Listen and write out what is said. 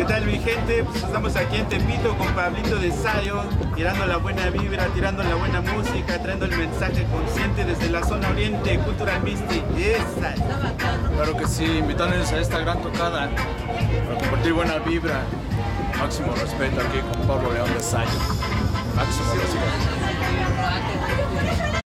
¿Qué tal mi gente? Pues estamos aquí en Tepito con Pablito de Sayo, tirando la buena vibra, tirando la buena música, trayendo el mensaje consciente desde la zona oriente, Cultural Mystic. Esa. Claro que sí, invitándoles a esta gran tocada para compartir buena vibra. Máximo respeto aquí con Pablo León de Sayo.